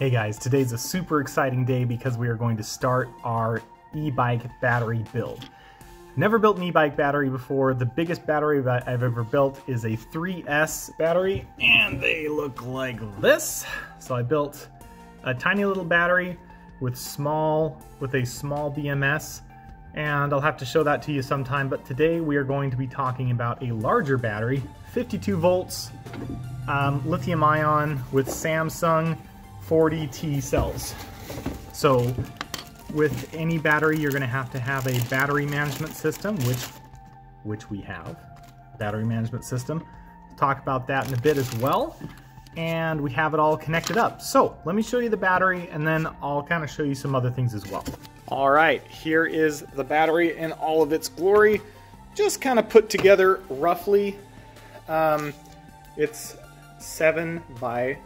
Hey guys, today's a super exciting day because we are going to start our e-bike battery build. Never built an e-bike battery before. The biggest battery that I've ever built is a 3S battery and they look like this. So I built a tiny little battery with small with a small BMS and I'll have to show that to you sometime but today we are going to be talking about a larger battery 52 volts um, lithium ion with Samsung 40T cells. So with any battery, you're going to have to have a battery management system, which which we have, battery management system. Talk about that in a bit as well. And we have it all connected up. So let me show you the battery and then I'll kind of show you some other things as well. All right, here is the battery in all of its glory. Just kind of put together roughly. Um, it's seven by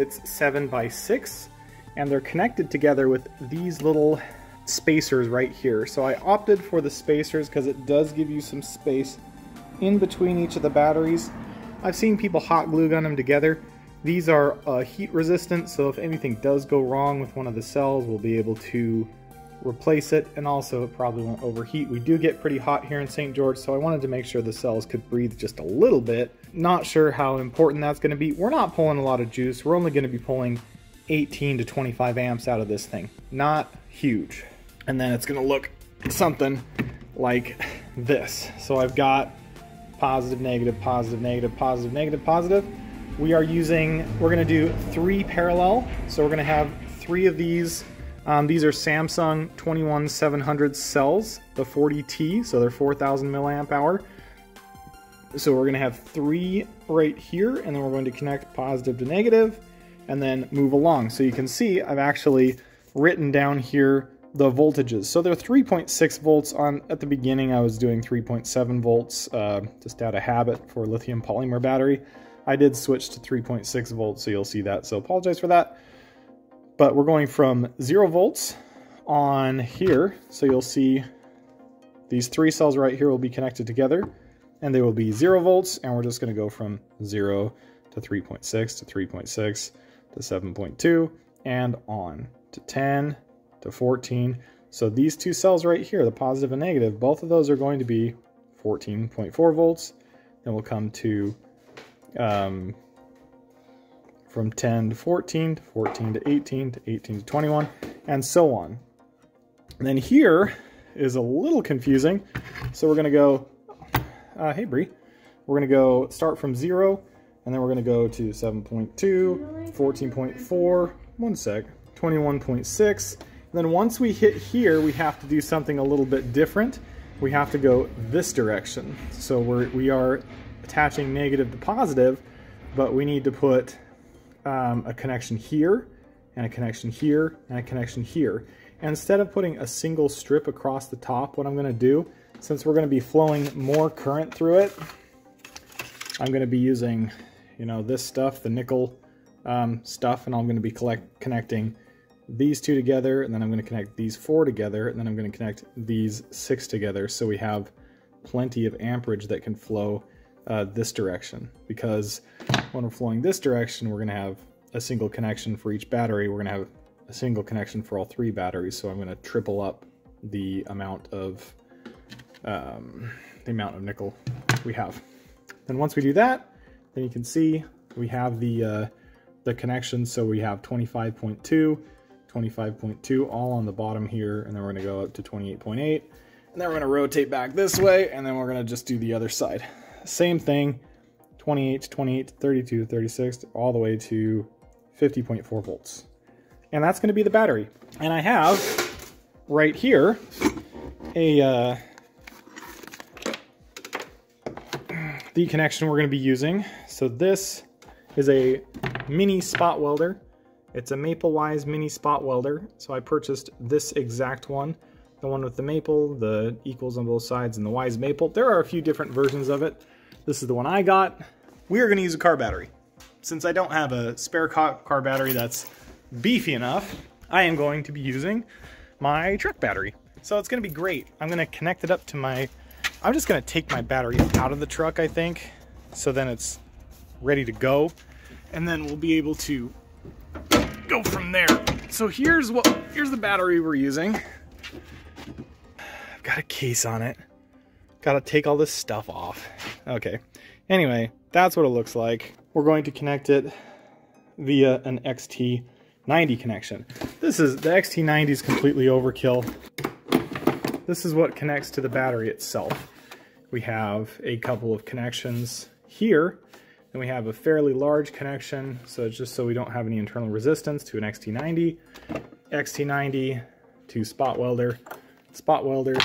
it's 7 by 6 and they're connected together with these little spacers right here. So I opted for the spacers because it does give you some space in between each of the batteries. I've seen people hot glue gun them together. These are uh, heat resistant, so if anything does go wrong with one of the cells, we'll be able to replace it, and also it probably won't overheat. We do get pretty hot here in St. George, so I wanted to make sure the cells could breathe just a little bit. Not sure how important that's going to be. We're not pulling a lot of juice. We're only going to be pulling 18 to 25 amps out of this thing. Not huge. And then it's going to look something like this. So I've got positive, negative, positive, negative, positive, negative, positive. We are using, we're going to do three parallel. So we're going to have three of these um, these are Samsung 21700 cells, the 40T, so they're 4000 milliamp hour. So we're going to have three right here, and then we're going to connect positive to negative, and then move along. So you can see I've actually written down here the voltages. So they're 3.6 volts on, at the beginning I was doing 3.7 volts, uh, just out of habit for lithium polymer battery. I did switch to 3.6 volts, so you'll see that, so apologize for that. But we're going from zero volts on here. So you'll see these three cells right here will be connected together and they will be zero volts. And we're just gonna go from zero to 3.6 to 3.6 to 7.2 and on to 10 to 14. So these two cells right here, the positive and negative, both of those are going to be 14.4 volts. Then we'll come to um, from 10 to 14 to 14 to 18 to 18 to 21 and so on. And then here is a little confusing. So we're gonna go, uh, hey Bree, we're gonna go start from zero and then we're gonna go to 7.2, 14.4, one sec, 21.6. Then once we hit here, we have to do something a little bit different. We have to go this direction. So we're, we are attaching negative to positive, but we need to put um, a connection here, and a connection here, and a connection here. And instead of putting a single strip across the top, what I'm going to do, since we're going to be flowing more current through it, I'm going to be using, you know, this stuff, the nickel um, stuff, and I'm going to be collect connecting these two together, and then I'm going to connect these four together, and then I'm going to connect these six together, so we have plenty of amperage that can flow uh, this direction because when we're flowing this direction, we're going to have a single connection for each battery. We're going to have a single connection for all three batteries. So I'm going to triple up the amount of um, the amount of nickel we have. Then once we do that, then you can see we have the uh, the connection. So we have 25.2, 25.2 all on the bottom here, and then we're going to go up to 28.8. And then we're going to rotate back this way, and then we're going to just do the other side. Same thing, 28 to 28 to 32 to 36 all the way to 50.4 volts. And that's going to be the battery. And I have right here a uh, the connection we're going to be using. So this is a mini spot welder. It's a Maplewise mini spot welder. So I purchased this exact one. The one with the maple, the equals on both sides, and the wise maple. There are a few different versions of it. This is the one I got. We are going to use a car battery. Since I don't have a spare car battery that's beefy enough, I am going to be using my truck battery. So it's going to be great. I'm going to connect it up to my... I'm just going to take my battery out of the truck, I think. So then it's ready to go. And then we'll be able to go from there. So here's what here's the battery we're using. Got a case on it. Got to take all this stuff off. Okay. Anyway, that's what it looks like. We're going to connect it via an XT90 connection. This is the XT90 is completely overkill. This is what connects to the battery itself. We have a couple of connections here and we have a fairly large connection, so just so we don't have any internal resistance to an XT90, XT90 to spot welder, spot welder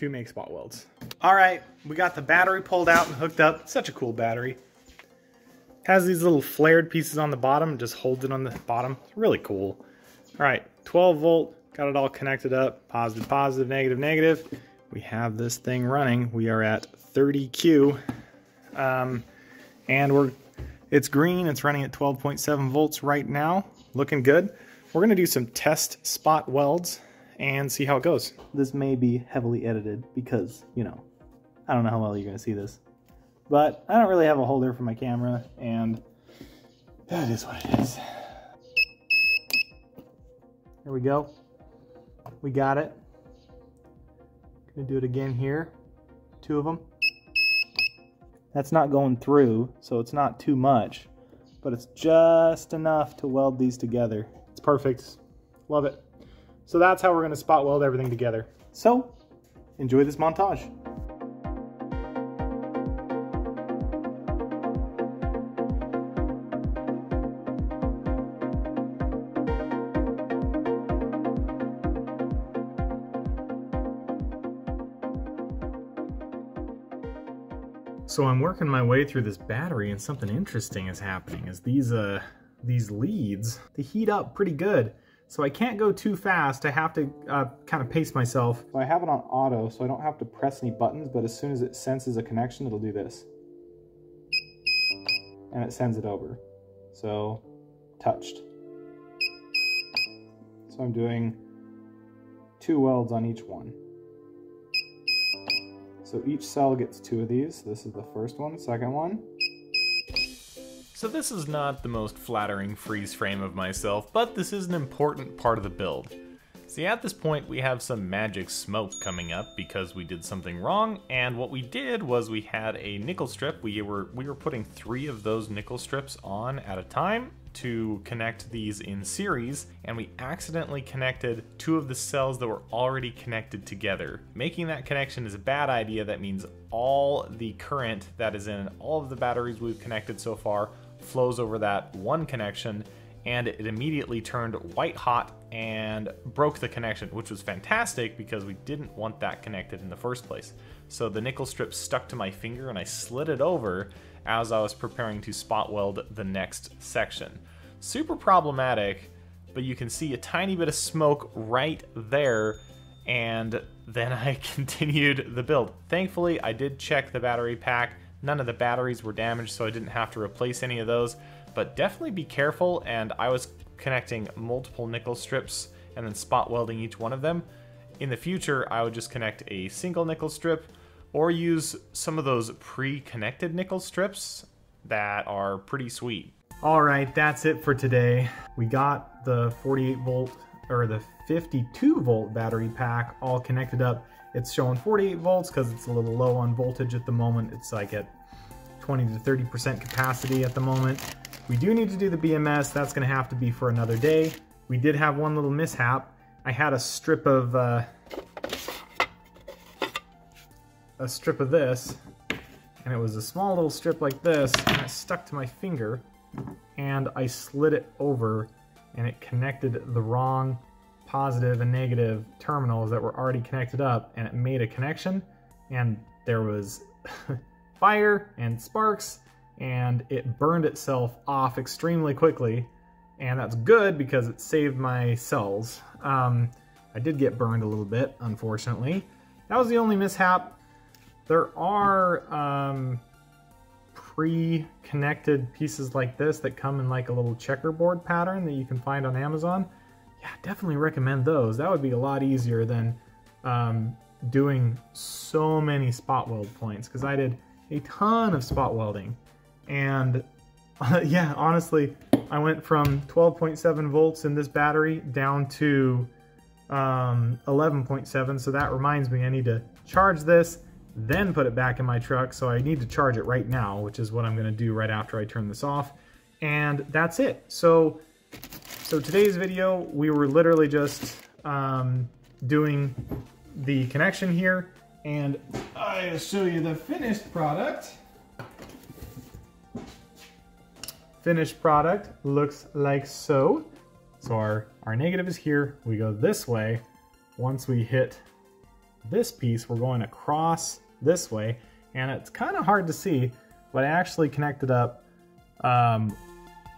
to make spot welds. All right, we got the battery pulled out and hooked up. Such a cool battery. Has these little flared pieces on the bottom, just holds it on the bottom. It's really cool. All right, 12 volt, got it all connected up. Positive, positive, negative, negative. We have this thing running. We are at 30Q. Um, and we're it's green. It's running at 12.7 volts right now. Looking good. We're going to do some test spot welds and see how it goes. This may be heavily edited because, you know, I don't know how well you're to see this. But I don't really have a holder for my camera, and that is what it is. There we go. We got it. Gonna do it again here. Two of them. That's not going through, so it's not too much, but it's just enough to weld these together. It's perfect. Love it. So that's how we're going to spot weld everything together. So enjoy this montage. So I'm working my way through this battery and something interesting is happening is these uh these leads, they heat up pretty good. So I can't go too fast. I have to uh, kind of pace myself. So I have it on auto so I don't have to press any buttons, but as soon as it senses a connection, it'll do this. And it sends it over. So touched. So I'm doing two welds on each one. So each cell gets two of these. This is the first one, second one. So this is not the most flattering freeze frame of myself, but this is an important part of the build. See, at this point, we have some magic smoke coming up because we did something wrong, and what we did was we had a nickel strip. We were, we were putting three of those nickel strips on at a time, to connect these in series, and we accidentally connected two of the cells that were already connected together. Making that connection is a bad idea. That means all the current that is in all of the batteries we've connected so far flows over that one connection, and it immediately turned white hot and broke the connection, which was fantastic because we didn't want that connected in the first place. So the nickel strip stuck to my finger and I slid it over as I was preparing to spot weld the next section. Super problematic, but you can see a tiny bit of smoke right there, and then I continued the build. Thankfully, I did check the battery pack. None of the batteries were damaged, so I didn't have to replace any of those, but definitely be careful, and I was connecting multiple nickel strips and then spot welding each one of them. In the future, I would just connect a single nickel strip, or use some of those pre-connected nickel strips that are pretty sweet. All right, that's it for today. We got the 48 volt or the 52 volt battery pack all connected up. It's showing 48 volts because it's a little low on voltage at the moment. It's like at 20 to 30% capacity at the moment. We do need to do the BMS. That's going to have to be for another day. We did have one little mishap. I had a strip of uh, a strip of this, and it was a small little strip like this, and it stuck to my finger, and I slid it over, and it connected the wrong positive and negative terminals that were already connected up, and it made a connection, and there was fire and sparks, and it burned itself off extremely quickly, and that's good because it saved my cells. Um, I did get burned a little bit, unfortunately. That was the only mishap. There are um, pre-connected pieces like this that come in like a little checkerboard pattern that you can find on Amazon. Yeah, definitely recommend those. That would be a lot easier than um, doing so many spot weld points because I did a ton of spot welding. And uh, yeah, honestly, I went from 12.7 volts in this battery down to um, 11.7. So that reminds me I need to charge this, then put it back in my truck. So I need to charge it right now, which is what I'm gonna do right after I turn this off. And that's it. So, so today's video, we were literally just um, doing the connection here and I'll show you the finished product. Finished product looks like so. So our, our negative is here. We go this way. Once we hit this piece, we're going across this way. And it's kind of hard to see, but I actually connected up um,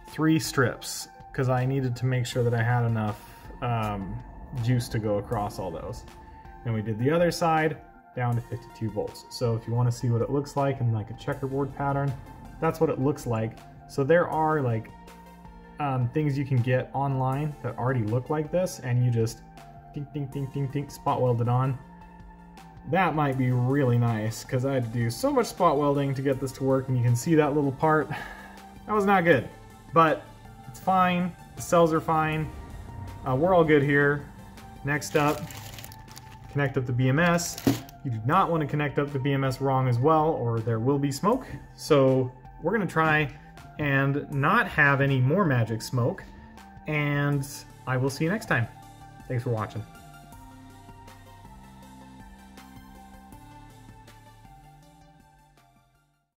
three strips because I needed to make sure that I had enough um, juice to go across all those. And we did the other side down to 52 volts. So if you want to see what it looks like in like a checkerboard pattern, that's what it looks like. So there are like um, things you can get online that already look like this and you just ding ding ding ding ding spot weld it on. That might be really nice because I had to do so much spot welding to get this to work and you can see that little part. That was not good, but it's fine. The cells are fine. Uh, we're all good here. Next up, connect up the BMS. You do not want to connect up the BMS wrong as well or there will be smoke. So we're going to try and not have any more magic smoke. And I will see you next time. Thanks for watching.